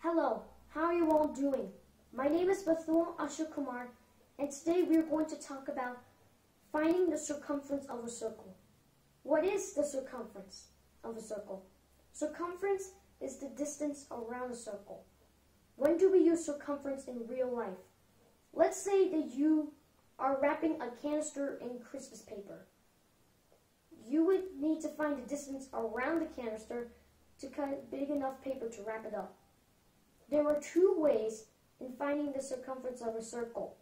Hello, how are you all doing? My name is Mithul Ashokkumar, and today we are going to talk about finding the circumference of a circle. What is the circumference of a circle? Circumference is the distance around a circle. When do we use circumference in real life? Let's say that you are wrapping a canister in Christmas paper. You would need to find the distance around the canister to cut big enough paper to wrap it up. There are two ways in finding the circumference of a circle.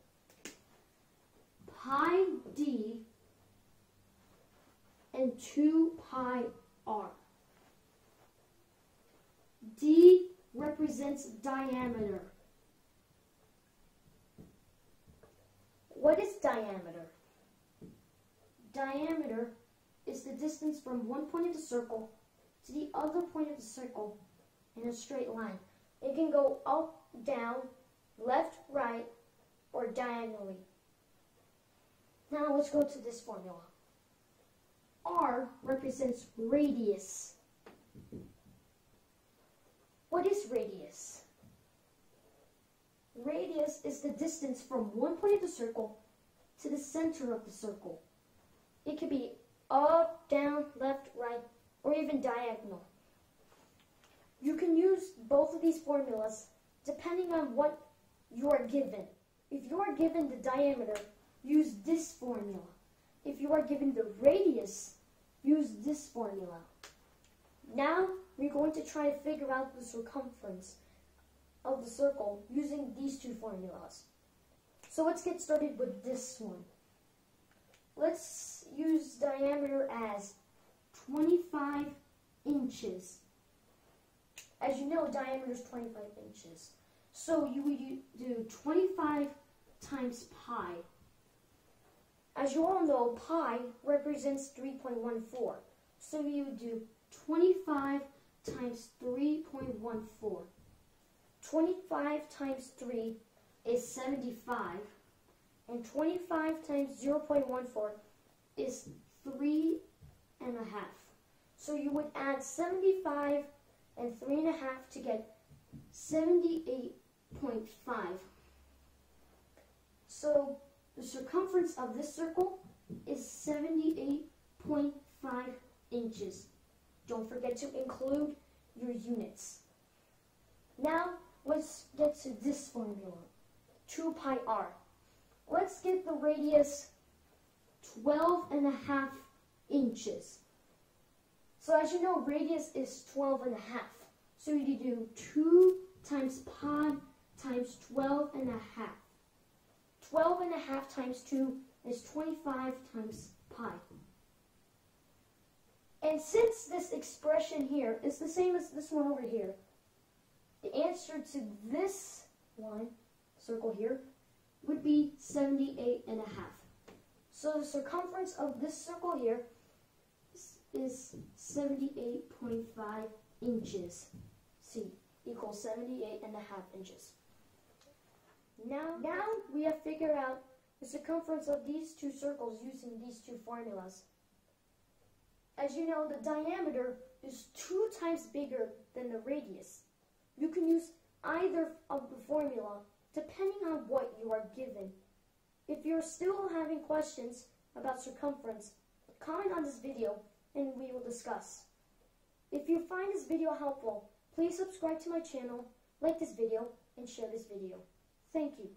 Pi d and 2 pi r. d represents diameter. What is diameter? Diameter is the distance from one point of the circle to the other point of the circle in a straight line. It can go up, down, left, right, or diagonally. Now let's go to this formula. R represents radius. What is radius? Radius is the distance from one point of the circle to the center of the circle. It could be up, down, left, right, or even diagonal. You can use both of these formulas depending on what you are given. If you are given the diameter, use this formula. If you are given the radius, use this formula. Now, we're going to try to figure out the circumference of the circle using these two formulas. So let's get started with this one. Let's use diameter as 25 inches. As you know, diameter is 25 inches. So you would do 25 times pi. As you all know, pi represents 3.14. So you would do 25 times 3.14. 25 times 3 is 75. And 25 times 0.14 is 3 and a half. So you would add 75 and 3 and a half to get 78.5. So the circumference of this circle is 78.5 inches. Don't forget to include your units. Now, let's get to this formula, 2 pi r. Let's get the radius 12 and a half inches. So as you know, radius is 12 and a half. So you do 2 times pi times 12 and a half. 12 and a half times 2 is 25 times pi. And since this expression here is the same as this one over here, the answer to this one, circle here, would be 78 and a half. So the circumference of this circle here is 78.5 inches. C equals 78 and a half inches. Now, now we have figured out the circumference of these two circles using these two formulas. As you know, the diameter is two times bigger than the radius. You can use either of the formula depending on what you are given. If you're still having questions about circumference, comment on this video and we will discuss. If you find this video helpful, please subscribe to my channel, like this video, and share this video. Thank you.